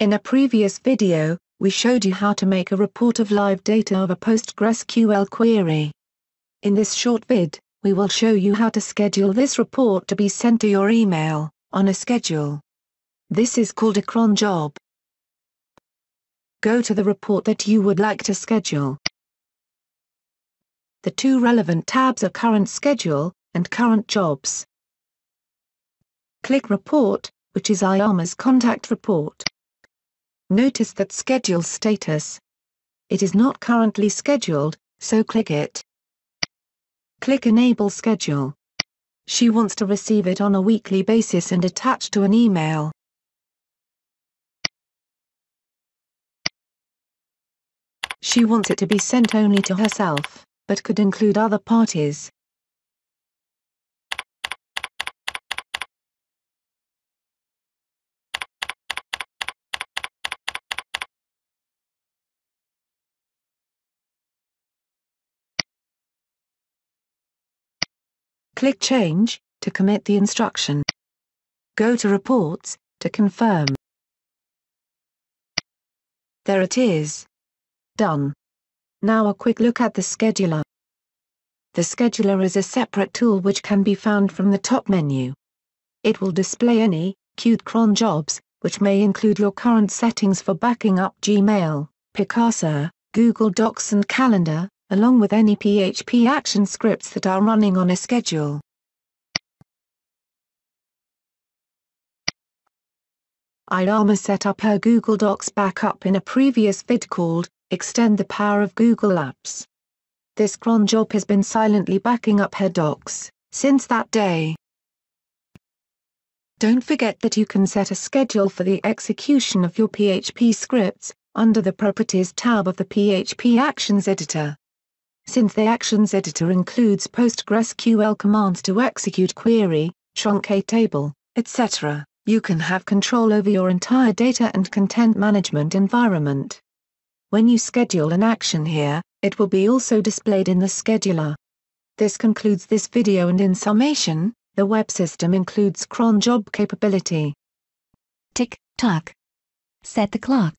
In a previous video, we showed you how to make a report of live data of a PostgreSQL query. In this short vid, we will show you how to schedule this report to be sent to your email, on a schedule. This is called a cron job. Go to the report that you would like to schedule. The two relevant tabs are Current Schedule, and Current Jobs. Click Report, which is Iama's contact report. Notice that schedule status. It is not currently scheduled, so click it. Click Enable Schedule. She wants to receive it on a weekly basis and attach to an email. She wants it to be sent only to herself, but could include other parties. Click Change, to commit the instruction. Go to Reports, to confirm. There it is. Done. Now a quick look at the scheduler. The scheduler is a separate tool which can be found from the top menu. It will display any, queued cron jobs, which may include your current settings for backing up Gmail, Picasa, Google Docs and Calendar, along with any PHP action scripts that are running on a schedule. Iama set up her Google Docs backup in a previous vid called, Extend the Power of Google Apps. This cron job has been silently backing up her docs, since that day. Don't forget that you can set a schedule for the execution of your PHP scripts, under the Properties tab of the PHP Actions Editor. Since the Actions Editor includes PostgreSQL commands to execute query, truncate table, etc., you can have control over your entire data and content management environment. When you schedule an action here, it will be also displayed in the scheduler. This concludes this video and in summation, the web system includes cron job capability. Tick, tock. Set the clock.